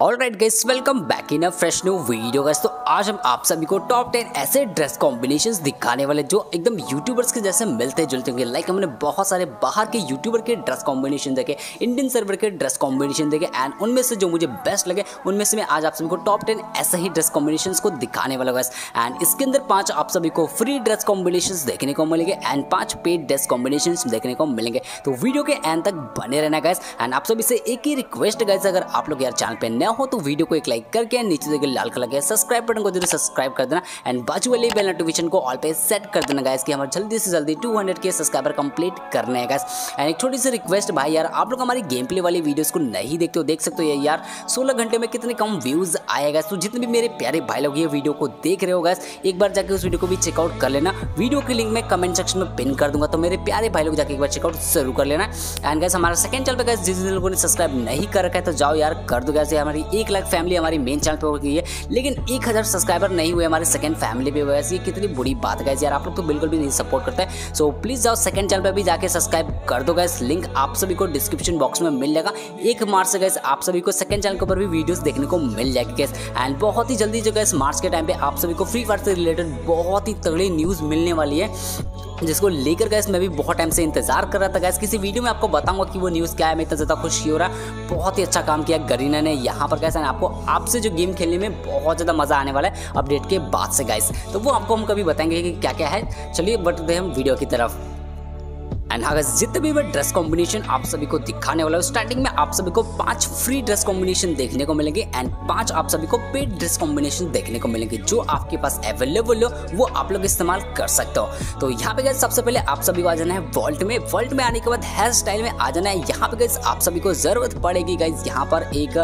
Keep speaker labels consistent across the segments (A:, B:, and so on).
A: a
B: alright guys welcome back in a fresh new video guys तो आज हम आप सभी को टॉप 10 ऐसे ड्रेस कॉम्बिनेशंस दिखाने वाले जो एकदम यूट्यूबर्स के जैसे मिलते जुलते होंगे। लाइक हमने बहुत सारे बाहर के यूट्यूबर के ड्रेस कॉम्बिनेशन देखे इंडियन सर्वर के ड्रेस कॉम्बिनेशन देखे एंड उनमें से जो मुझे बेस्ट लगे, उनमें से मैं आज आप सभी को टॉप टेन ऐसे ही ड्रेस कॉम्बिनेशन को दिखाने वाला गाइस एंड इसके अंदर पाँच आप सभी को फ्री ड्रेस कॉम्बिनेशन देखने को मिलेंगे एंड पाँच पेड ड्रेस कॉम्बिनेशन देखने को मिलेंगे। तो वीडियो के एंड तक बने रहना गाइस एंड आप सभी से एक ही रिक्वेस्ट गाइस अगर आप लोग यार चैनल पर नए हो तो वीडियो को एक लाइक करके नीचे देखिए लाल कलर के सब्सक्राइब बटन को ज़रूर सब्सक्राइब कर देना एंड बाजू वाले बेल नोटिफिकेशन को ऑल पे सेट कर देना गाइस कि हमारे जल्दी से जल्दी 200 के सब्सक्राइबर कंप्लीट करने हैं गाइस एंड एक छोटी सी रिक्वेस्ट भाई यार, आप लोग हमारी गेम प्ले वाली वीडियोस को नहीं देखते हो, देख सकते हो यार 16 घंटे में कितने कम व्यूज़ आएगा तो जितने भी मेरे प्यारे भाई लोग ये वीडियो को देख रहे हो गाइस एक बार जाके उस वीडियो को भी चेकआउट कर लेना. वीडियो की लिंक मैं कमेंट सेक्शन में पिन कर दूँगा तो मेरे प्यारे भाई लोग जाके एक बार चेकआउट ज़रूर कर लेना. एंड गाइस हमारा सेकंड चैनल पे गाइस जिस लोगों ने सब्सक्राइब नहीं कर रखा है तो जाओ यार, कर दो गाइस हमारी एक लाख फैमिली हमारी मेन चैनल पे हो गई है। लेकिन एक हज़ार सब्सक्राइबर नहीं हुए हमारे सेकंड फैमिली पे हुए। ये कितनी बुरी बात है यार, आप लोग तो बिल्कुल भी नहीं सपोर्ट करते। हैं सो प्लीज़ जाओ सेकंड चैनल पे भी जाके सब्सक्राइब कर दो गैस लिंक आप सभी को डिस्क्रिप्शन बॉक्स में मिल जाएगा। एक मार्च से गैस आप सभी को सेकंड चैनल के ऊपर भी वीडियोस देखने को मिल जाएगी गैस एंड बहुत ही जल्दी जो गैस मार्च के टाइम पे आप सभी को फ्री फायर से रिलेटेड बहुत ही तगड़ी न्यूज़ मिलने वाली है। जिसको लेकर गैस मैं भी बहुत टाइम से इंतज़ार कर रहा था गैस किसी वीडियो में आपको बताऊँगा कि वो न्यूज़ क्या है, मैं इतना ज़्यादा खुशी हो रहा। बहुत ही अच्छा काम किया गरीना ने यहाँ पर कैसे आपको, आपसे जो गेम खेलने में बहुत ज़्यादा मज़ा आने वाला है अपडेट के बाद से गैस तो वो आपको हम कभी बताएँगे कि क्या क्या है। चलिए बढ़ते हम वीडियो की तरफ़। एंड हाँ जितने भी मैं ड्रेस कॉम्बिनेशन आप सभी को दिखाने वाला हूँ स्टार्टिंग में आप सभी को पाँच फ्री ड्रेस कॉम्बिनेशन देखने को मिलेंगे एंड पाँच आप सभी को पेड ड्रेस कॉम्बिनेशन देखने को मिलेंगे। जो आपके पास अवेलेबल हो, वो आप लोग इस्तेमाल कर सकते हो। तो यहाँ पे गए सबसे पहले आप सभी को आ जाना है वॉल्ट में। वॉल्ट में आने के बाद हेयर स्टाइल में आ जाना है। यहाँ पे गए आप सभी को ज़रूरत पड़ेगी गाइज़ यहाँ पर एक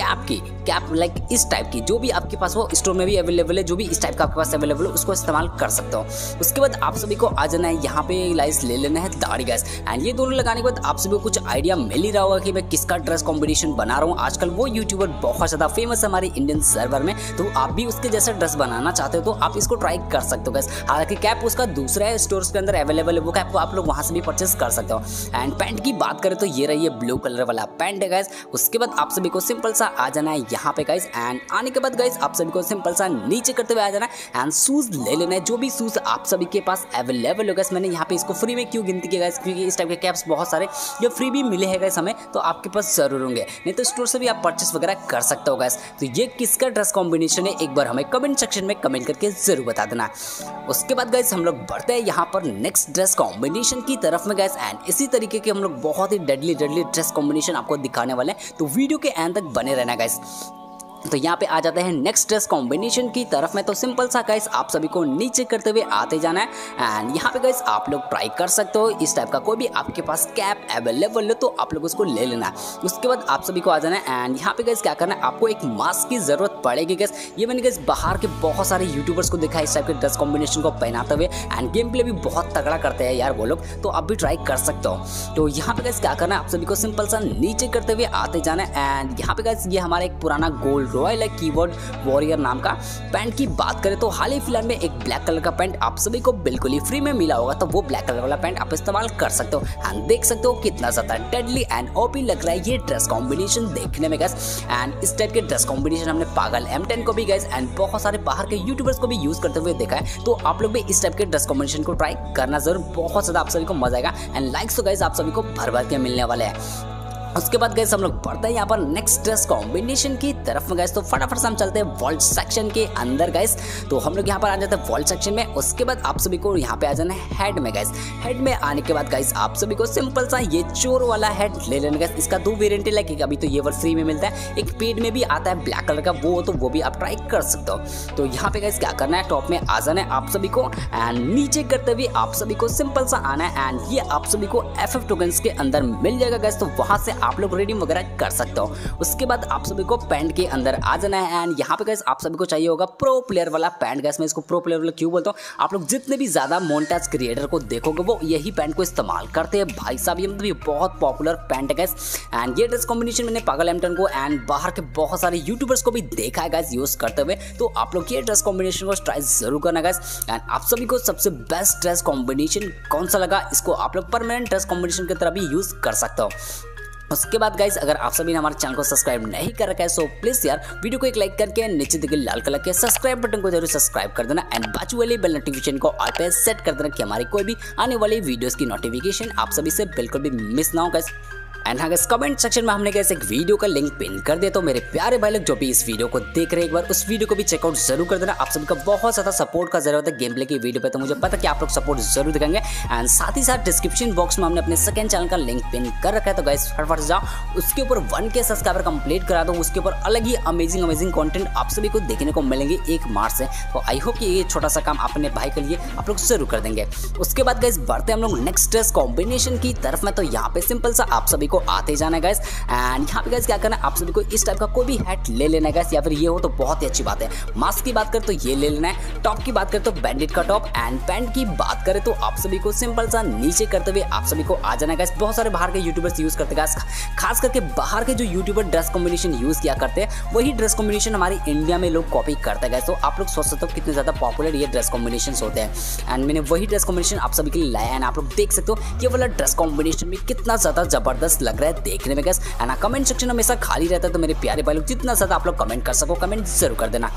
B: कैप की कैप लाइक इस टाइप की। जो भी आपके पास हो स्टोर में भी अवेलेबल है, जो भी इस टाइप का आपके पास अवेलेबल हो, उसको इस्तेमाल कर सकते हो। उसके बाद आप सभी को आ जाना है, यहाँ पे लाइस ले लेना है दाढ़ी गैस एंड ये दोनों लगाने के बाद आप सभी कुछ आइडिया मिल ही रहा होगा कि मैं किसका ड्रेस कॉम्बिनेशन बना रहा हूँ। आजकल वो यूट्यूबर बहुत ज़्यादा फ़ेमस है हमारे इंडियन सर्वर में। तो आप भी उसके जैसा ड्रेस बनाना चाहते हो तो आप इसको ट्राई कर सकते हो गैस हालाँकि कैप उसका दूसरा है स्टोर के अंदर अवेलेबल है, वो कैप को आप लोग वहाँ से भी परचेस कर सकते हो। एंड पैंट की बात करें तो ये रही है ब्लू कलर वाला पैंट है गैस उसके बाद आप सभी को सिंपल सा आ जाना है यहाँ पे गाइस। एंड आने के बाद गाइस, आप सभी को सिंपल सा नीचे करते हुए आ जाना है। एंड शूज़ ले लेना है, जो भी शूज़ आप सभी के पास अवेलेबल हो गैस मैंने यहाँ पे इसको फ्री में क्यों गिनती किया? गैस क्योंकि इस टाइप के कैप्स बहुत सारे जो फ्री भी मिले हैं गैस हमें तो आपके पास ज़रूर होंगे। नहीं तो स्टोर से भी आप परचेस वगैरह कर सकते हो गैस तो ये किसका ड्रेस कॉम्बिनेशन है, एक बार हमें कमेंट सेक्शन में कमेंट करके ज़रूर बता देना। उसके बाद गैस हम लोग बढ़ते हैं यहाँ पर नेक्स्ट ड्रेस कॉम्बिनेशन की तरफ़ में गैस एंड इसी तरीके के हम लोग बहुत ही डेडली डेडली ड्रेस कॉम्बिनेशन आपको दिखाने वाले हैं। तो वीडियो के एंड तक बने रहना गैस तो यहाँ पे आ जाते हैं नेक्स्ट ड्रेस कॉम्बिनेशन की तरफ़ में। तो सिंपल सा गाइस आप सभी को नीचे करते हुए आते जाना है। एंड यहाँ पे गाइस आप लोग ट्राई कर सकते हो। इस टाइप का कोई भी आपके पास कैप अवेलेबल हो तो आप लोग उसको ले लेना है। उसके बाद आप सभी को आ जाना है। एंड यहाँ पे गाइस क्या करना है? आपको एक मास्क की ज़रूरत पड़ेगी गैस ये मैंने गैस बाहर के बहुत सारे यूट्यूबर्स को देखा इस टाइप के ड्रेस कॉम्बिनेशन को पहनाते हुए। एंड गेम प्ले भी बहुत तगड़ा करते हैं यार वो लोग। तो आप भी ट्राई कर सकते हो। तो यहाँ पे गैस क्या करना है? आप सभी को सिंपल सा नीचे करते हुए आते जाना है। एंड यहाँ पे गैस ये हमारा एक पुराना गोल्ड रॉयल है कीबोर्ड वॉरियर नाम का पैंट की बात करें तो हाल ही फ़िलहाल में एक ब्लैक कलर का पैंट आप सभी को बिल्कुल ही फ्री में मिला होगा तो वो ब्लैक कलर वाला पैंट आप इस्तेमाल कर सकते हो। एंड देख सकते हो कितना ज़्यादा डेडली एंड ओपी लग रहा है ये ड्रेस कॉम्बिनेशन देखने में गैस एंड इस टाइप के ड्रेस कॉम्बिनेशन हमने पागल एम को भी गैस एंड बहुत सारे बाहर के यूट्यूबर्स को भी यूज़ करते हुए देखा है। तो आप लोग भी इस टाइप के ड्रेस कॉम्बिनेशन को ट्राई करना ज़रूर, बहुत ज़्यादा आप सभी को मज़ा आएगा। एंड लाइक्स तो गैस आप सभी को भर भर के मिलने वाले हैं। उसके बाद गए हम लोग बढ़ते हैं यहाँ पर नेक्स्ट ड्रेस कॉम्बिनेशन की तरफ़ में गए तो फटाफट से हम चलते हैं वॉल्ट सेक्शन के अंदर गए तो हम लोग यहाँ पर आ जाते हैं वॉल्ट सेक्शन में, उसके बाद आप सभी को यहाँ पे आ जाना हेड में गैस हेड में आने के बाद गाइस आप सभी को सिंपल सा ये चोर वाला हेड ले लेना गैस इसका दो वेरियंट है अभी तो ये वर्ड फ्री में मिलता है। एक पेड में भी आता है ब्लैक कलर का, वो तो वो भी आप ट्राई कर सकते हो। तो यहाँ पे गैस क्या करना है टॉप में आ जाना है आप सभी को एंड नीचे करते हुए आप सभी को सिंपल सा आना है एंड ये आप सभी को एफ़ एफ़ के अंदर मिल जाएगा गैस तो वहाँ से आप लोग रेडिंग वगैरह कर सकते हो। उसके बाद आप सभी को पैंट के अंदर आ जाना है। एंड यहाँ पे गैस आप सभी को चाहिए होगा प्रो प्लेयर वाला पैंट गैस मैं इसको प्रो प्लेयर वाला क्यों बोलता हूँ? आप लोग जितने भी ज़्यादा मोन्टाज क्रिएटर को देखोगे, वो यही पैंट को इस्तेमाल करते हैं। भाई साहब, ये मतलब ये बहुत पॉपुलर पैंट है गैस एंड ये ड्रेस कॉम्बिनेशन मैंने पागल एमटन को एंड बाहर के बहुत सारे यूट्यूबर्स को भी देखा है गैस यूज़ करते हुए। तो आप लोग ये ड्रेस कॉम्बिनेशन को ट्राई ज़रूर करना गैस एंड आप सभी को सबसे बेस्ट ड्रेस कॉम्बिनेशन कौन सा लगा, इसको आप लोग परमानेंट ड्रेस कॉम्बिनेशन की तरह भी यूज़ कर सकते हो। उसके बाद गाइस अगर आप सभी ने हमारे चैनल को सब्सक्राइब नहीं कर रखा है सो प्लीज़ यार वीडियो को एक लाइक करके नीचे दिखे लाल कलर के सब्सक्राइब बटन को ज़रूर सब्सक्राइब कर देना एंड बाजू वाली बेल नोटिफिकेशन को ऑल पे सेट कर देना कि हमारी कोई भी आने वाली वीडियोस की नोटिफिकेशन आप सभी से बिल्कुल भी मिस ना हो गाइज़ एंड हाँ कमेंट सेक्शन में हमने कैसे एक वीडियो का लिंक पिन कर दिया तो मेरे प्यारे भाई लोग जो भी इस वीडियो को देख रहे हैं, एक बार उस वीडियो को भी चेकआउट ज़रूर कर देना। आप सभी का बहुत ज़्यादा सपोर्ट का ज़रूरत है गेम प्ले की वीडियो पे तो मुझे पता कि आप लोग सपोर्ट ज़रूर दिखाएँगे। एंड साथ ही साथ डिस्क्रिप्शन बॉक्स में हमने अपने सेकंड चैनल का लिंक पिन कर रखा है तो गाइस फटाफट जाओ। उसके ऊपर वन के सब्सक्राइबर कंप्लीट करा दो, उसके ऊपर अलग ही अमेजिंग अमेजिंग कॉन्टेंट आप सभी को देखने को मिलेंगे एक मार्च से। तो आई होप ये छोटा सा काम अपने भाई के लिए आप लोग ज़रूर कर देंगे। उसके बाद गाइस बढ़ते हम लोग नेक्स्ट ड्रेस कॉम्बिनेशन की तरफ़ में तो यहाँ पे सिंपल सा आप सभी को आते जाना गैस एंड यहाँ पे गैस क्या करना आप सभी को इस टाइप का कोई भी हैट ले लेना गैस या फिर ये हो तो बहुत ही अच्छी बात है. मास्क की बात करें तो ये ले लेना है. टॉप की बात करें तो बैंडेड का टॉप एंड पैंट की बात करें तो आप सभी को सिंपल सा नीचे करते हुए आप सभी को आ जाना है बहुत सारे बाहर के यूट्यूबर्स यूज़ करते हैं खास करके बाहर के जो यूट्यूबर ड्रेस कॉम्बिनेशन यूज़ किया करते हैं, वही ड्रेस कॉम्बिनेशन हमारी इंडिया में लोग कॉपी करते गए तो आप लोग सोच सकते हो कितने ज़्यादा पॉपुलर ये ड्रेस कॉम्बिनेशन होते हैं. एंड मैंने वही ड्रेस कॉम्बिनेशन आप सभी के लिए लाया एंड आप लोग देख सकते हो ये वाला ड्रेस कॉम्बिनेशन में कितना ज़्यादा ज़बरदस्त लग रहा है देखने में गैस एंड कमेंट सेक्शन हमेशा खाली रहता है तो मेरे प्यारे भाई लोग जितना ज़्यादा आप लोग कमेंट कर सको कमेंट ज़रूर कर देना.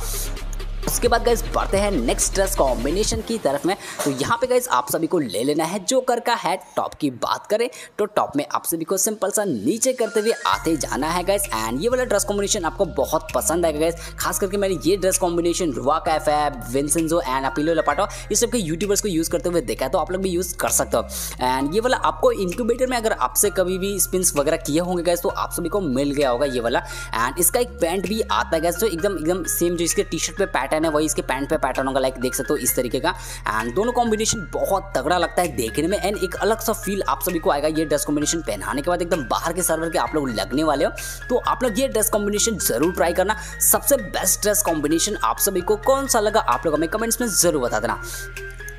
B: उसके बाद गाइज़ बढ़ते हैं नेक्स्ट ड्रेस कॉम्बिनेशन की तरफ़ में। तो यहाँ पे गाइज़ आप सभी को ले लेना है जोकर का है टॉप की बात करें तो टॉप में आप सभी को सिंपल सा नीचे करते हुए आते जाना है गाइज़ एंड ये वाला ड्रेस कॉम्बिनेशन आपको बहुत पसंद आएगा गाइज़ खास करके मैंने ये ड्रेस कॉम्बिनेशन रुआ कैफ है विंसेंजो एंड अपिलो लपाटो ये सब के यूट्यूबर्स को यूज़ करते हुए देखा तो आप लोग भी यूज़ कर सकते हो। एंड ये वाला आपको इंक्यूबेटर में अगर आपसे कभी भी स्पिन्स वगैरह किए होंगे गैस तो आप सभी को मिल गया होगा ये वाला। एंड इसका एक पैंट भी आता है गैस तो एकदम एकदम सेम जो इसके टी शर्ट पे पैटर्न है वही इसके पैंट पे पैटर्न होगा लाइक देख सकते हो इस तरीके का। एंड दोनों कॉम्बिनेशन बहुत तगड़ा लगता है देखने में। एंड एक अलग सा फील आप सभी को आएगा ये ड्रेस कॉम्बिनेशन पहनाने के बाद एकदम बाहर के सर्वर के आप लोग लगने वाले हो। तो आप लोग ये ड्रेस कॉम्बिनेशन ज़रूर ट्राई करना। सबसे बेस्ट ड्रेस कॉम्बिनेशन आप सभी को कौन सा लगा आप लोग हमें कमेंट्स में ज़रूर बता देना।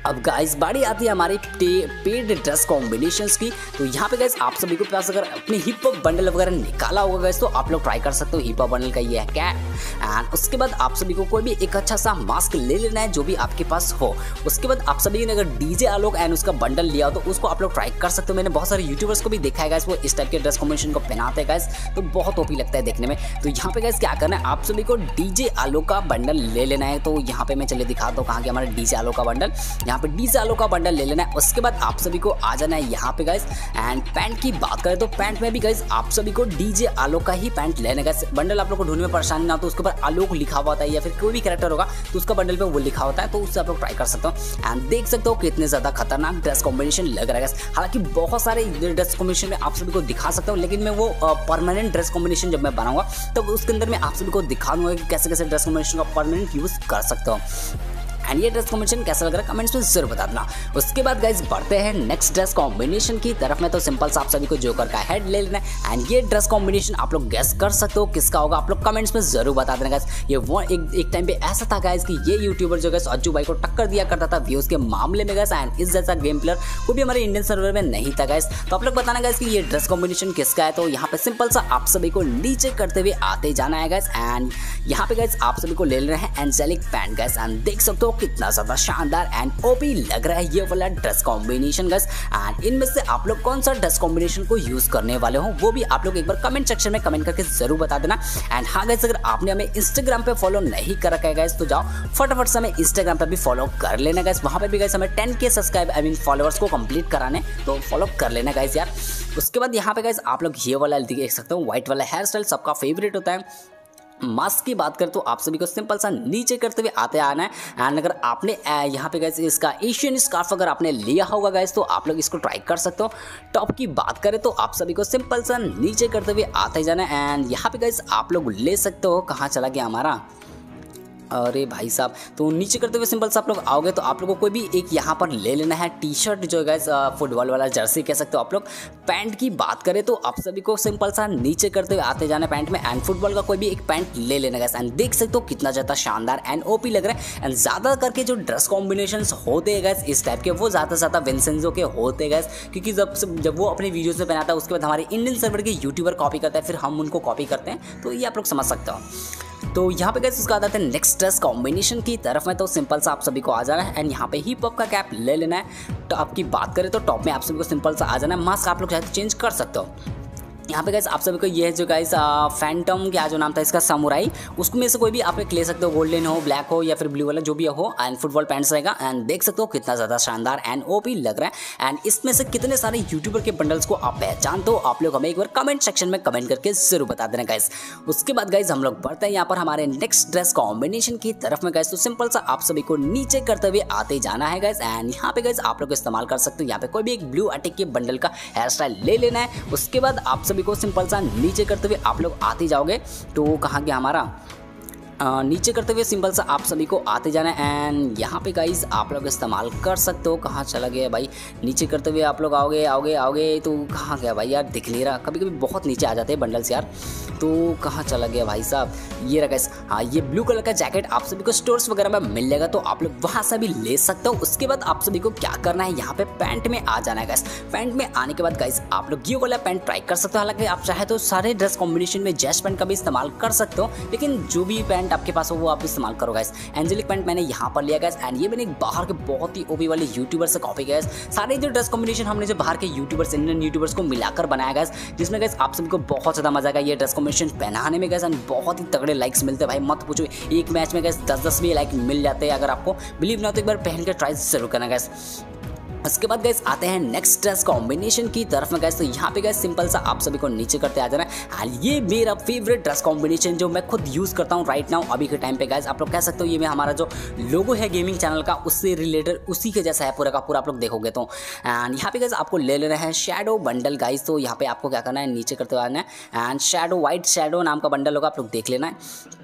B: अब गाइस बाड़ी आती है हमारी पेड ड्रेस कॉम्बिनेशन की। तो यहाँ पे गाइस आप सभी को पास अगर अपने हिप हॉप बंडल वगैरह निकाला होगा गाइस तो आप लोग ट्राई कर सकते हो हिप हॉप बंडल का ये है, क्या? एंड उसके बाद आप सभी को कोई भी एक अच्छा सा मास्क ले लेना है जो भी आपके पास हो। उसके बाद आप सभी ने अगर डीजे आलोक एंड उसका बंडल लिया हो तो उसको आप लोग ट्राई कर सकते हो। मैंने बहुत सारे यूट्यूबर्स को भी देखा है गाइस वो इस टाइप के ड्रेस कॉम्बिनेशन को पहनाते हैं गाइस तो बहुत ओपी लगता है देखने में। तो यहाँ पे गाइस क्या करना है, आप सभी को डीजे आलोक का बंडल ले लेना है। तो यहाँ पे मैं चले दिखाता हूँ कहाँ के हमारे डीजे आलोक का बंडल यहाँ पे डीजे आलोक का बंडल ले लेना है। उसके बाद आप सभी को आ जाना है यहाँ पे गाइस एंड पैंट की बात करें तो पैंट में भी गाइस आप सभी को डीजे आलोक का ही पैंट लेना है बंडल आप लोग को ढूँढने में परेशानी ना हो तो उसके ऊपर आलोक लिखा हुआ है या फिर कोई भी कैरेक्टर होगा तो उसका बंडल पे वो लिखा होता है तो उससे आप लोग ट्राई कर सकते हो। एंड देख सकते हो कितने ज़्यादा खतरनाक ड्रेस कॉम्बिनेशन लग रहा है हालाँकि बहुत सारे ड्रेस कॉम्बिनेशन में आप सभी को दिखा सकता हूँ, लेकिन मैं वो परमानेंट ड्रेस कॉम्बिनेशन जब मैं बनाऊँगा तो उसके अंदर मैं आप सभी को दिखा दूँगा कि कैसे कैसे ड्रेस कॉम्बिनेशन का परमानेंट यूज़ कर सकता हूँ। एंड ये ड्रेस कॉम्बिनेशन कैसा लग रहा है? कमेंट्स में ज़रूर बता देना। उसके बाद गाइज़ बढ़ते हैं नेक्स्ट ड्रेस कॉम्बिनेशन की तरफ़ में। तो सिंपल सा सभी को जोकर का हेड ले लेना है। एंड ये ड्रेस कॉम्बिनेशन आप लोग गेस कर सकते हो किसका होगा? आप लोग कमेंट्स में ज़रूर बता देना गाइज़ ये वो एक टाइम पे ऐसा था गाइज़ कि ये यूट्यूबर जो गैस अज्जू भाई को टक्कर दिया करता था व्यूज़ के मामले में गैस एंड इस जैसा गेम प्लेयर वो भी हमारे इंडियन सर्वर में नहीं था गैस तो आप लोग बताना गैस कि ये ड्रेस कॉम्बिनेशन किसका है? तो यहाँ पे सिंपल सा आप सभी को नीचे करते हुए आते जाना है गैस एंड यहाँ पे गैस आप सभी को ले रहे हैं एंजेलिक पैंट गैस एंड देख सकते हो कितना ज़्यादा शानदार एंड ओपी लग रहा है ये वाला ड्रेस कॉम्बिनेशन गस एंड इनमें से आप लोग कौन सा ड्रेस कॉम्बिनेशन को यूज़ करने वाले हो, वो भी आप लोग एक बार कमेंट सेक्शन में कमेंट करके ज़रूर बता देना. एंड हाँ गैस अगर आपने हमें इंस्टाग्राम पे फॉलो नहीं कर रखा है गैस तो जाओ, फटाफट से हमें इंस्टाग्राम पे भी फॉलो कर लेना गैस वहाँ पे भी गैस हमें टेन के सब्सक्राइब आई मीन फॉलोअर्स को कंप्लीट कराने तो फॉलो कर लेना गैस यार. उसके बाद यहाँ पे गैस आप लोग ये वाला देख सकते हो व्हाइट वाला हेयर स्टाइल सबका फेवरेट होता है. मास्क की बात करें तो आप सभी को सिंपल सा नीचे करते हुए आते आना है। एंड अगर आपने यहाँ पे गैस इसका एशियन स्कार्फ अगर आपने लिया होगा गैस तो आप लोग इसको ट्राई कर सकते हो। टॉप की बात करें तो आप सभी को सिंपल सा नीचे करते हुए आते जाना है। एंड यहाँ पे गैस आप लोग ले सकते हो। कहाँ चला गया हमारा? अरे भाई साहब तो नीचे करते हुए सिंपल से आप लोग आओगे तो आप लोगों को कोई भी एक यहाँ पर ले लेना है टी शर्ट जो है फुटबॉल वाला जर्सी कह सकते हो आप लोग। पैंट की बात करें तो आप सभी को सिंपल सा नीचे करते हुए आते जाना पैंट में एंड फुटबॉल का कोई भी एक पैंट ले लेना गैस एंड देख सकते हो कितना ज़्यादा शानदार एंड ओपी लग रहा है। एंड ज़्यादा करके जो ड्रेस कॉम्बिनेशन होते हैं गैस इस टाइप के, वो ज़्यादा से ज़्यादा विंसेंजो के होते गैस क्योंकि जब जब वो अपने वीडियोज़ में बनाता है, उसके बाद हमारे इंडियन सर्वर के यूट्यूबर कॉपी करता है, फिर हम उनको कॉपी करते हैं। तो ये आप लोग समझ सकते हो। तो यहाँ पे कैसे उसका आता है नेक्स्ट ड्रेस कॉम्बिनेशन की तरफ़ में तो सिंपल सा आप सभी को आ जाना है। एंड यहाँ पे हिप हॉप का कैप ले लेना है। तो आपकी बात करें तो टॉप में आप सभी को सिंपल सा आ जाना है। मास्क आप लोग चाहे तो चेंज कर सकते हो। यहाँ पे गाइस आप सभी को ये है जो गाइस फैंटम क्या जो नाम था इसका समुराई उसको में से कोई भी आप एक ले सकते हो गोल्डन हो ब्लैक हो या फिर ब्लू वाला, जो भी हो एंड फुटबॉल पैंट्स रहेगा। एंड देख सकते हो कितना ज़्यादा शानदार एंड ओपी लग रहा है। एंड इसमें से कितने सारे यूट्यूबर के बंडल्स को आप पहचानते हो आप लोग हमें एक बार कमेंट सेक्शन में कमेंट करके ज़रूर बता देना गाइस उसके बाद गाइज़ हम लोग बढ़ते हैं यहाँ पर हमारे नेक्स्ट ड्रेस कॉम्बिनेशन की तरफ़ में गाइस तो सिंपल सा आप सभी को नीचे करते हुए आते जाना है गाइस एंड यहाँ पे गाइस आप लोग इस्तेमाल कर सकते हो। यहाँ पे कोई भी एक ब्लू अटेक के बंडल का हेयर स्टाइल ले लेना है। उसके बाद आप सभी को सिंपल सा नीचे करते हुए आप लोग आते जाओगे। तो कहाँ गया हमारा नीचे करते हुए सिंपल सा आप सभी को आते जाना है। एंड यहाँ पे गाइज़ आप लोग इस्तेमाल कर सकते हो। कहाँ चला गया भाई? नीचे करते हुए आप लोग आओगे आओगे आओगे। तो कहाँ गया भाई यार? दिख नहीं रहा। कभी कभी बहुत नीचे आ जाते हैं बंडल्स यार। तो कहाँ चला गया भाई साहब? ये रहा गाइस हाँ ये ब्लू कलर का जैकेट आप सभी को स्टोर्स वगैरह में मिल जाएगा। तो आप लोग वहाँ से भी ले सकते हो। उसके बाद आप सभी को क्या करना है? यहाँ पे पैंट में आ जाना है गाइस पैंट में आने के बाद गाइस आप लोग ये वाला पैंट ट्राई कर सकते हो। हालाँकि आप चाहे तो सारे ड्रेस कॉम्बिनेशन में जैस पैंट का भी इस्तेमाल कर सकते हो। लेकिन जो भी पैंट आपके पास हो, वो आप इस्तेमाल करो गाइस एंजेलिक पैंट मैंने यहाँ पर लिया गाइस एंड ये मैंने बाहर के बहुत ही ओपी वाले यूट्यूबर से कॉपी गया सारे जो ड्रेस कॉम्बिनेशन हमने जो बाहर के यूट्यूबर्स इंडियन यूट्यूबर्स को मिलाकर बनाया गया जिसमें गैस आप सभी को बहुत ज़्यादा मज़ा आएगा ये ड्रेस कॉम्बिनेशन पहनाने में गैस एंड बहुत ही तगड़े लाइक्स मिलते भाई. मत पूछो, एक मैच में गैस दस दस भी लाइक मिल जाते हैं अगर आपको. बिलीव ना तो एक बार पहन के ट्राई ज़रूर करना गैस उसके बाद गैस आते हैं नेक्स्ट ड्रेस कॉम्बिनेशन की तरफ़ में गैस तो यहाँ पे गैस सिंपल सा आप सभी को नीचे करते आ जाना है। ये मेरा फेवरेट ड्रेस कॉम्बिनेशन जो मैं खुद यूज़ करता हूँ राइट नाउ अभी के टाइम पे गैस आप लोग कह सकते हो ये में हमारा जो लोगो है गेमिंग चैनल का, उससे रिलेटेड उसी के जैसा है पूरा का पूरा आप लोग देखोगे तो। एंड यहाँ पे गैस आपको ले लेना है शेडो बंडल गाइज़ तो यहाँ पे आपको क्या करना है, नीचे करते आना है। एंड शेडो व्हाइट शेडो नाम का बंडल होगा, आप लोग देख लेना है।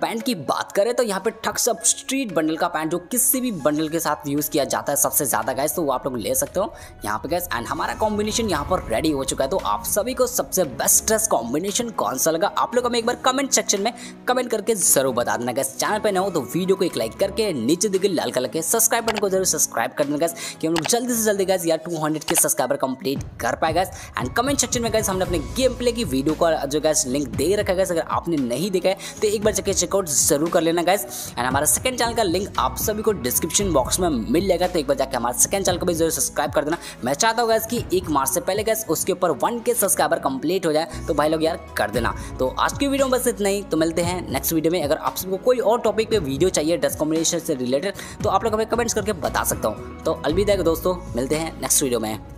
B: पैंट की बात करें तो यहाँ पे ठक्स स्ट्रीट बंडल का पैंट जो किसी भी बंडल के साथ यूज़ किया जाता है सबसे ज़्यादा गाइज़ तो वो आप लोग ले सकते हो। यहाँ पे गैस एंड हमारा कॉम्बिनेशन यहाँ पर रेडी हो चुका है। तो आप सभी को सबसे बेस्ट ड्रेस कॉम्बिनेशन कौन सा लगा? आप लोग हमें एक बार कमेंट सेक्शन में कमेंट करके ज़रूर बता देना गैस चैनल पे ना हो तो वीडियो को एक लाइक करके, नीचे दिखे लाल कलर के सब्सक्राइब बटन को ज़रूर सब्सक्राइब कर देना गैस कि हम लोग जल्दी से जल्दी गैस यार टू के सब्सक्राइबर कंप्लीट कर पाए गैस एंड कमेंट सेक्शन में गैस हमने अपने गेम प्ले की वीडियो का, जो गैस लिंक दे रखा गैस अगर आपने नहीं देखा है तो एक बार जाके चेकआउट ज़रूर कर लेना गैस एंड हमारा सेकंड चैनल का लिंक आप सभी को डिस्क्रिप्शन बॉक्स में मिल जाएगा तो एक बार जाके हमारे सेकंड चैनल को भी ज़रूर सब्सक्राइब कर देना। मैं चाहता हूँ गैस कि एक मार्च से पहले गैस उसके ऊपर वन के सब्सक्राइबर कंप्लीट हो जाए तो भाई लोग यार कर देना। तो आज की वीडियो में बस इतना ही। तो मिलते हैं नेक्स्ट वीडियो में। अगर आप सबको कोई और टॉपिक पर वीडियो चाहिए ड्रेस कॉम्बिनेशन से रिलेटेड तो आप लोग हमें कमेंट्स करके बता सकता हूँ। तो अलविदा दोस्तों, मिलते हैं नेक्स्ट वीडियो में।